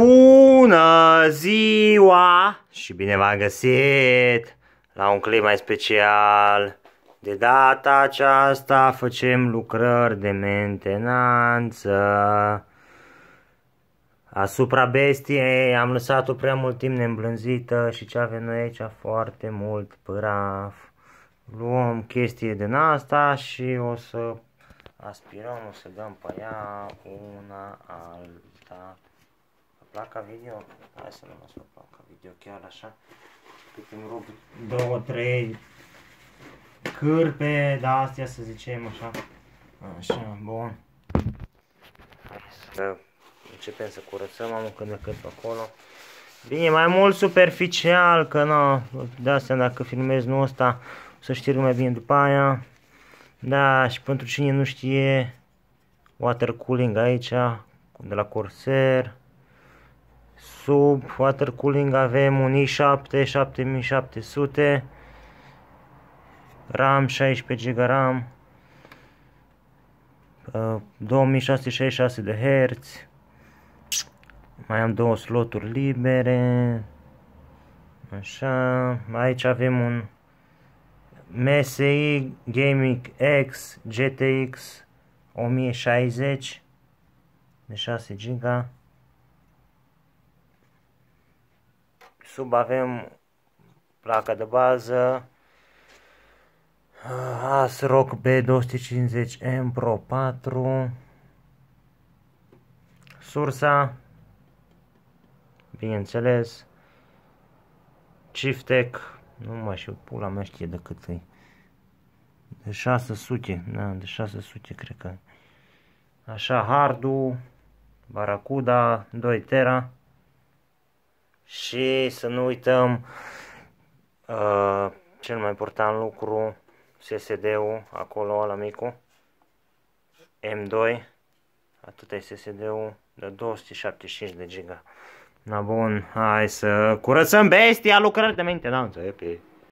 Bună ziua și bine v-am găsit la un clip mai special. De data aceasta facem lucrări de mentenanță. Asupra bestiei am lăsat-o prea mult timp neîmblânzită și ce avem noi aici foarte mult praf. Luăm chestie din asta și o să aspirăm, o să dăm pe ea una alta placa video, hai să nu mă placa video chiar așa, cât îmi rup două, trei cârpe, da, astea să zicem așa, așa, bun. Hai să începem să curățăm, am cât de cât pe acolo. Bine, mai mult superficial, că nu, de astea dacă filmez nu ăsta, o să știi mai bine după aia. Da, și pentru cine nu știe, water cooling aici, de la Corsair. Sub water cooling avem un i7 7700 RAM 16 GB RAM. 2666 de Hz mai am două sloturi libere. Așa aici avem un MSI Gaming X GTX 1060 de 6 GB Sub avem placa de bază ASRock B250M Pro 4 Sursa Bineînțeles Chiftec Nu mai știu, pula mea știe de cât e. De 600 Da, de 600 cred că. Așa, hardul Barracuda 2 tera și să nu uităm uh, cel mai important lucru, SSD-ul, acolo la micu, M2, atât e SSD-ul de 275 de giga. Na bun, hai să curățăm bestia lucrări de mentenanță, e pe